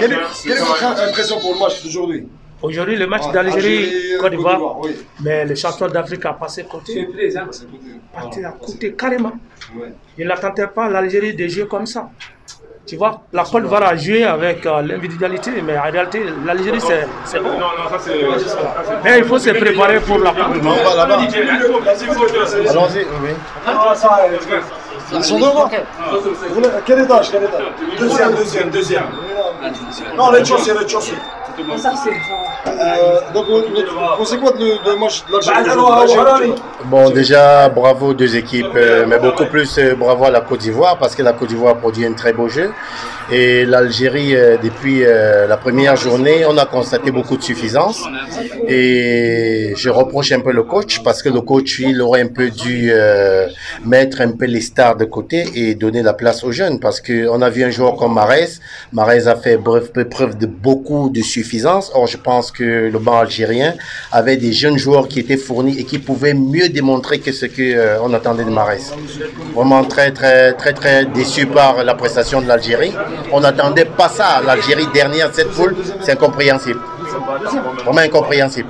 Quelle est, quelle est votre impression pour le match d'aujourd'hui Aujourd'hui, le match Ah, d'Algérie, Algérie, Côte d'Ivoire, mais le champion d'Afrique a passé côté. Parti à côté carrément. Ouais. Je n'attendais pas l'Algérie de jouer comme ça. Tu vois, la Côte d'Ivoire a joué avec euh, l'individualité, mais en réalité, l'Algérie, c'est c'est bon. Non, non, ça c'est. Mais il faut se préparer pour la Coupe du Monde. On va là-bas. Allons-y, oui. Ils sont devant. Voulez- Quel étage Quel étage? Deuxième, deuxième, deuxième. Non, les chaussées, les chaussées. Euh, donc, vous vous pensez quoi de, de match de l'Algérie Bon, déjà, bravo aux deux équipes, euh, mais beaucoup plus euh, bravo à la Côte d'Ivoire parce que la Côte d'Ivoire produit un très beau jeu. Et l'Algérie, euh, depuis la première journée, on a constaté beaucoup de suffisance. Et je reproche un peu le coach parce que le coach, il aurait un peu dû mettre un peu les stars de côté et donner la place aux jeunes parce qu'on a vu un joueur comme Marez. Marez a fait preuve de beaucoup de suffisance. Or, je pense que le banc algérien avait des jeunes joueurs qui étaient fournis et qui pouvaient mieux démontrer que ce qu'on attendait de Marez. Vraiment très, très, très, très déçu par la prestation de l'Algérie. On n'attendait pas ça. L'Algérie dernière, cette poule, c'est incompréhensible. Vraiment incompréhensible.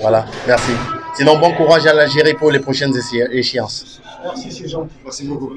Voilà, merci. Sinon, bon courage à l'Algérie pour les prochaines échéances. Merci beaucoup.